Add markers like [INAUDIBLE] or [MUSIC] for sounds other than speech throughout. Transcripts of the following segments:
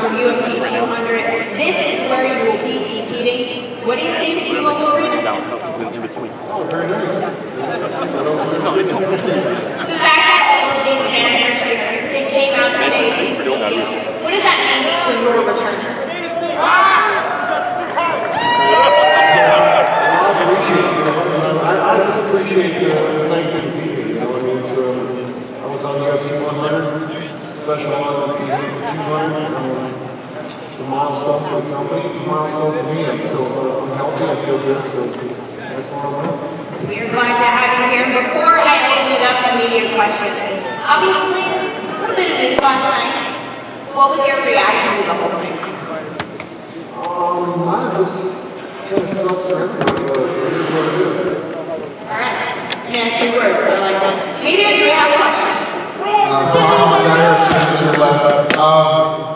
octagon for UFC 200. This is where you will be competing. What do you think, Sheila Lorena? No, it's in, in between. Oh, very nice. [LAUGHS] The fact that all of these fans are here, they came out today to see you. What does that mean for your return? I appreciate you guys. and I, I just appreciate uh, thank you to be here. You know, I mean, it's, uh, I was on UFC 100, special honor to be here for 200. Um, it's a milestone for the company. It's a milestone for me. I'm still, uh, I'm healthy. I feel good. So that's what I want. We are glad to have you here. Before I open it up to media questions, obviously, a little bit of news last night. What was your reaction to the whole thing? Um, I just kind of everybody, but it is what it is. All right. Yeah, a few words. I like that. Media, do we have questions? Uh, here to your left. Um,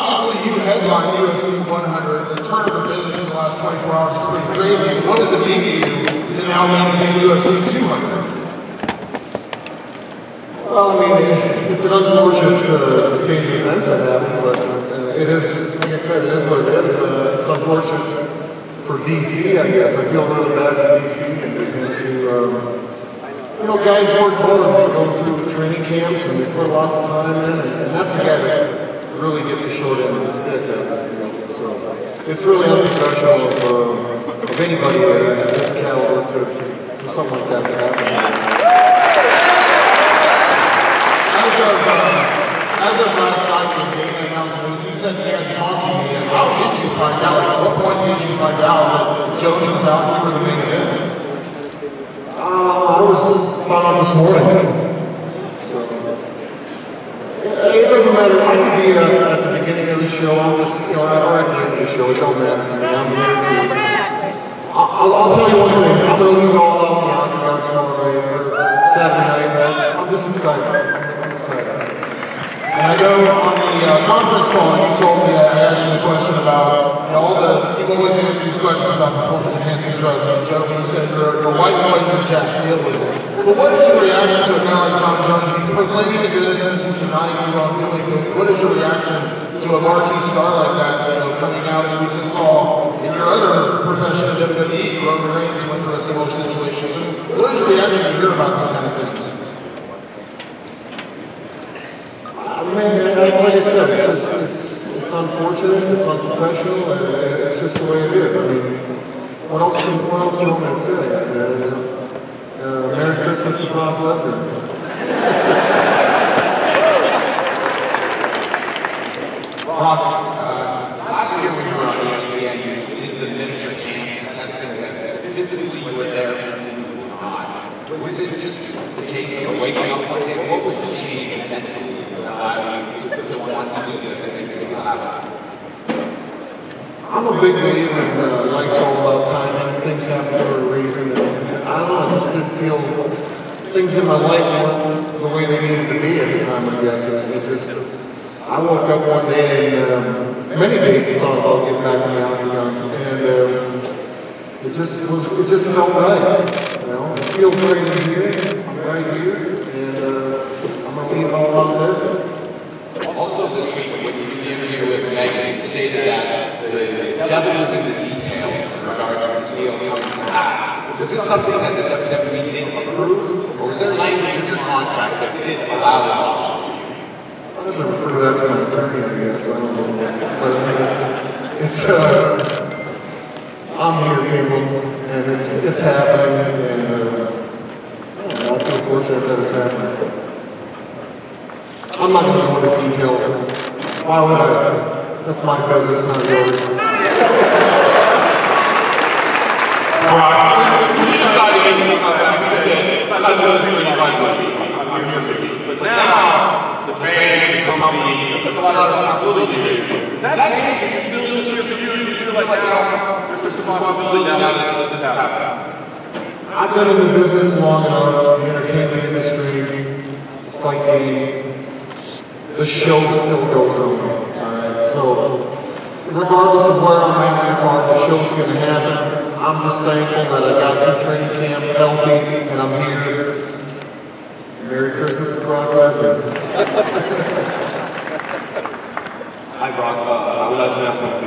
obviously, you headline UFC 100. The turn of events in the last 24 hours is pretty crazy. What does it mean to you to now main event UFC 200? Well, I mean, it's an unfortunate uh, stage of events happened, but uh, it is, like I said, it is what it is. Uh, it's unfortunate for DC, I guess. I feel really bad for DC and, and to, um, you know, guys work hard. They go through training camps and they put lots of time in, and, and that's the guy that really gets the short end of the stick. So it's really unprofessional of, uh, of anybody at this caliber to, for something like that to happen. As of, uh, as of last night when Dana announced this, he said he had talked to me. And how did you find out? At what point did you find out that Jones was out for the main event? Uh, I was found out this morning. So, it, it doesn't matter. Could be uh, at the beginning of the show. I'm just, you know, or at the end of the show. It don't matter to me. I'm here to. I'll, I'll tell you one thing. I'm gonna leave all out the octagon tomorrow night Saturday night. That's, I'm just excited. I'm excited. And I know on the uh, conference call, you told me that I asked you a question about you know, all the, you always answer these questions about performance enhancing drugs. And Joe, you said a white boy and you're Jack deal with it. But what is your reaction to a guy like Jon Jones? He's proclaiming his innocence, he's denying any wrongdoing. But what is your reaction to a marquee star like that, you know, coming out and we just saw in your other profession, WWE, Roman Reigns went through a similar situation. So what is your reaction to hear about these kind of things? I mean, I said, it's it's, it's unfortunate, it's unprofessional, and and it's just the way it is. I mean, what else, can- what else am I gonna say? Uh, uh, Merry Christmas to Brock Lesnar. Rob, uh, last year when you were on ESPN, you did the miniature camp to test things and physically you were there, mentally you were not. Was it just the case of waking up one day? What was the change mentally that to, want to do this and think this happen? I'm a big believer in uh, life's all about timing. Things happen for a reason. And, I don't know, I just didn't feel things in my life weren't the way they needed to be at the time, I guess. It just, I woke up one day and um, many days I thought about getting back in the octagon. And um, it just was, it just felt right. You know, it feels right in here. I'm right here. And uh, I'm to leave all out there. Also this week, when you did the interview with Megan, you stated that the devil is in the details in regards to this deal coming to pass. Is this something that the WWE did approve, or was there language in your contract that did allow this option for you? I never refer to that to my attorney, I guess. I don't know. But I mean, it's, it's uh, I'm here, people, and it's, it's happening, and uh, I don't know, I feel fortunate that it's happening. I'm not going to go into detail. Why would I? That's my business, not yours. Brock, when you decided to make this comeback, you said, I know this is what you want to do. I'm here for you. But now, the fans, the company, put a lot of responsibility to you. Does that change? Do you feel just here for you? Do you feel like now there's this responsibility now that this has happened? I've been in the business long enough, the entertainment industry, the fight game, the show still goes on. Alright, so regardless of where I'm at in the card, the show's gonna happen. I'm just thankful that I got through training camp healthy and I'm here. Merry Christmas to Brock Lesnar. Hi, Brock. Uh, habla Sam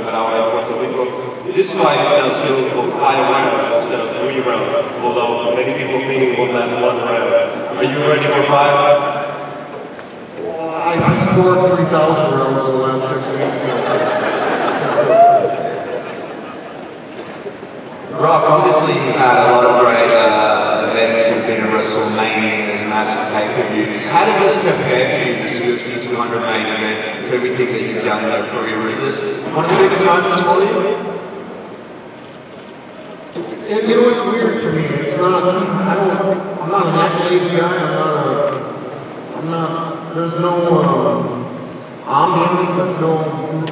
This fight is now scheduled for five rounds instead of three rounds, although many people think it will last one round. Are you ready for five? Well, I, I scored 3,000 rounds in the last six weeks. So, so Brock, obviously you've had a lot of great uh, events. You've been at WrestleMania, there's massive pay-per-views. How does this compare to this UFC 200 main event, to everything that you've done in your career? Is this one of the biggest moments for you? It, you know, it's weird for me. It's not, I don't, I'm not an accolades guy. I'm not a, I'm not, there's no um, ambiance. There's no,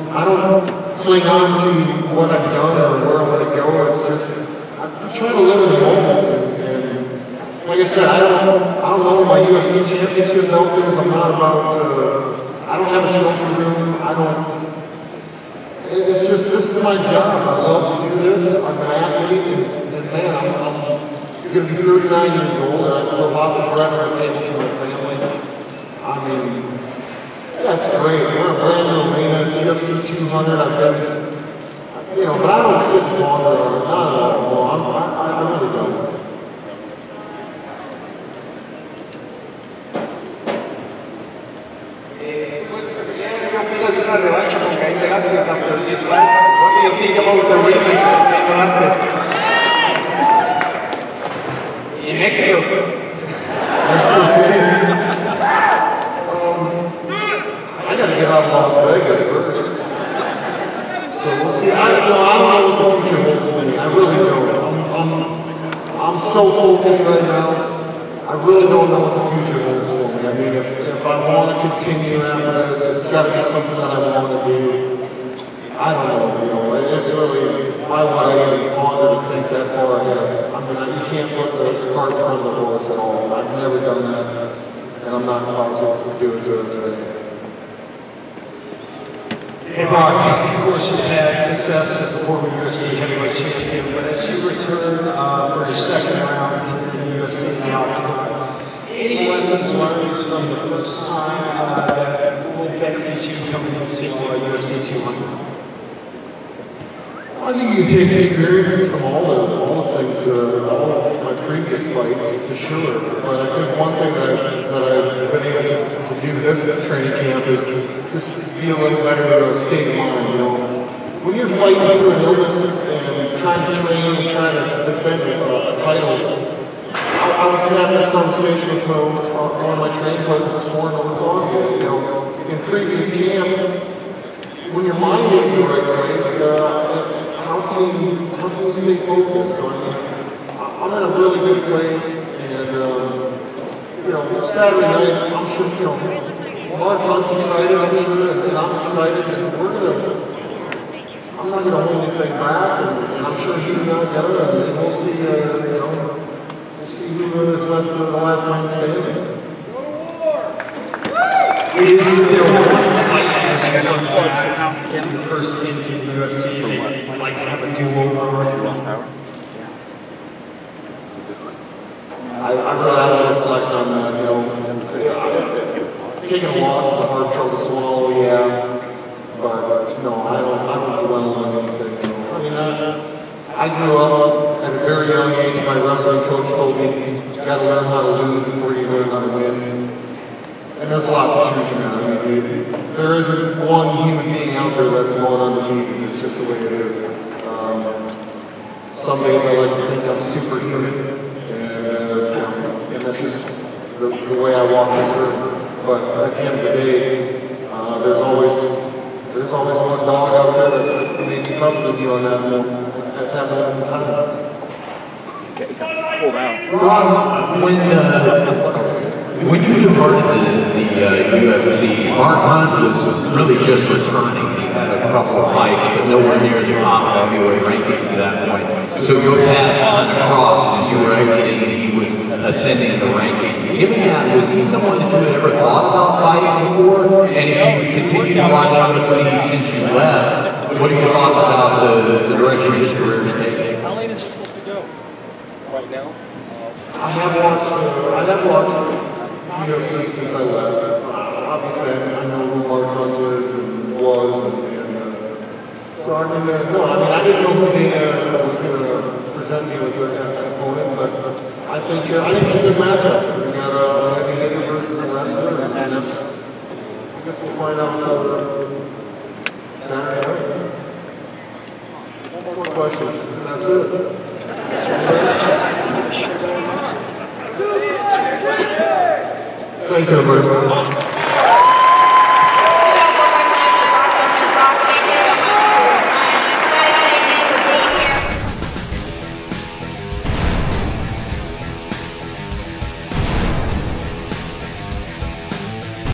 I don't cling on to what I've done or where I want to go. It's just, I'm trying to live in the moment. And like I said, I don't, I don't know my UFC championship belt is. I'm not about, uh, I don't have a trophy room. I don't, it's just, this is my job. I love to do this. I'm an athlete, man, I'm, I'm going to be 39 years old, and I put lots of bread on the table for my family. I mean, that's great. We're a brand new arena. UFC 200. I've been, you know, but I don't sit ponder on. Not at all. No, I'm, I, I really don't. What do you think about the? In Mexico. Mexico City. I got to get out of Las Vegas first. So we'll see. I don't know. I don't know what the future holds for me. I really don't. I'm, I'm, I'm so focused right now. I really don't know what the future holds for me. I mean, if, if I want to continue after this, it's got to be something that I want to do. I don't know, you know, it's really, would I even ponder to think that far ahead? I mean, you can't put the cart in front of the horse at all. I've never done that, and I'm not about to do it to today. Hey Brock, of course you've had success as a former UFC heavyweight champion, but as you return uh, for your second round in the UFC the Octagon, any lessons learned from the first time uh, that will benefit you coming into uh, UFC 200? I think you take experiences from all the, all the things, uh, all of my previous fights, for sure. But I think one thing that, I, that I've been able to, to do this training camp is just be a little better uh, state of mind, you know. When you're fighting through an illness and trying to train and trying to defend a, a title, I, was having this conversation with uh, one of my training partners this morning over coffee, you know, in previous camps, when your mind ain't in the right place, uh, can you stay focused? So I I'm in a really good place, and um, you know, Saturday night, I'm sure you know, Mark Hunt's excited, I'm sure, and, I'm excited, and we're gonna. I'm not gonna hold anything back, and, and I'm sure he's not gonna, and, and we'll see. Uh, you know, we'll see who is left uh, the last man standing. Is there you look back getting first into the UFC you'd like to have a do-over? I, I really have to reflect on that, you know. I, I, taking a loss is a hard pill to swallow, yeah. But no, I don't, I don't dwell on anything. You know. I mean, I, I grew up at a very young age. My wrestling coach told me, you got to learn how to lose before you learn how to win. And there's lots of truth in that. I mean, it, there isn't one human being out there that's going undefeated. It's just the way it is. Um, some days I like to think I'm superhuman, and, uh, and that's just the, the way I walk this earth. But at the end of the day, uh, there's always there's always one dog out there that's maybe tougher than you on that moment, at that moment in time. Ron, when uh, when you departed the, the uh, UFC, Mark Hunt was really just returning. He had a couple of fights, but nowhere near the top heavyweight rankings at that point. So your paths kind of crossed as you were exiting, and he was ascending the rankings. Given that, was he someone that you had ever thought about fighting before? And if you continue to watch UFC since you left, what are your thoughts about the, the direction his career is taking? How late is it supposed to go? Right now? I have watched uh, I have watched UFC since since I left. Uh, obviously, I know who Mark Hunt is and was, and And, uh, no, I mean, I didn't know who Dana was going to present me with an opponent, but I think, uh, I think it's a good matchup. We got a heavy hitter versus a wrestler, and and that's, I guess we'll find out uh, Thanks, everybody.